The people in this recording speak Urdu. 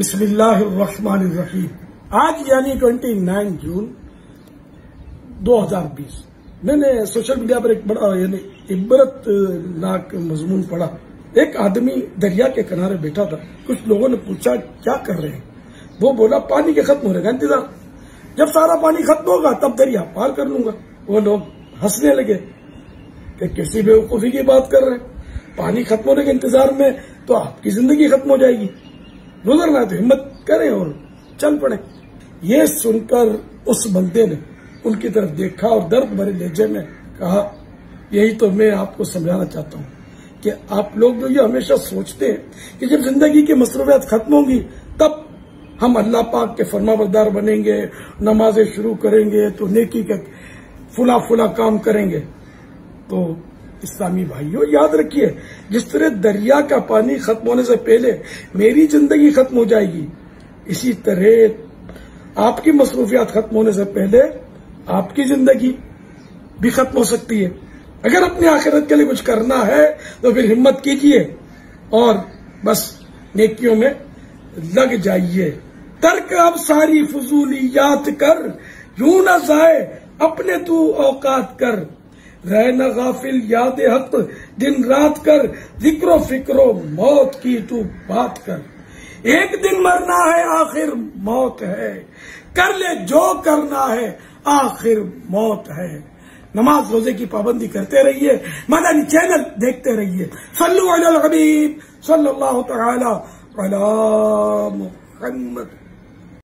بسم اللہ الرحمن الرحیم۔ آج یعنی ٹوینٹی نائن جون دو ہزار بیس۔ میں نے سوشل میڈیا پر ایک بڑا یعنی عبرت ناک مضمون پڑھا۔ ایک آدمی دریا کے کنارے بیٹھا تھا۔ کچھ لوگوں نے پوچھا، کیا کر رہے ہیں؟ وہ بولا، پانی کے ختم ہونے کا انتظار۔ جب سارا پانی ختم ہوگا، تب دریا پار کر لوں گا۔ وہ لوگ ہنسنے لگے کہ کسی بے وقوفی کی بات کر رہے ہیں۔ پانی ختم ہونے کے انتظار میں تو آپ کی زندگی ختم ہو جائے گی۔ گزرنا تو ہمت کریں اور چل پڑے یہ سن کر اس بندے نے ان کی طرف دیکھا اور درد بھرے لہجے میں کہا، یہی تو میں آپ کو سمجھانا چاہتا ہوں کہ آپ لوگ جو یہ ہمیشہ سوچتے ہیں کہ جب زندگی کی مصروفیات ختم ہوں گی تب ہم اللہ پاک کے فرما بردار بنیں گے، نمازیں شروع کریں گے، تو نیکی کا فلا فلا کام کریں گے۔ تو اسلامی بھائیوں یاد رکھیے، جس طرح دریا کا پانی ختم ہونے سے پہلے میری زندگی ختم ہو جائے گی، اسی طرح آپ کی مصروفیات ختم ہونے سے پہلے آپ کی زندگی بھی ختم ہو سکتی ہے۔ اگر اپنی آخرت کے لیے کچھ کرنا ہے تو پھر ہمت کیجیے اور بس نیکیوں میں لگ جائیے۔ ترک اب ساری فضولیات کر، یوں نہ ضائع، اپنے تو اوقات کر۔ رہنا غافل، یاد حق، دن رات کر، ذکر و فکر و موت کی تو بات کر۔ ایک دن مرنا ہے، آخر موت ہے۔ کر لے جو کرنا ہے، آخر موت ہے۔ نماز روزے کی پابندی کرتے رہیے، مدنی چینل دیکھتے رہیے۔ صلو علی الحبیب صلی اللہ تعالی علی محمد۔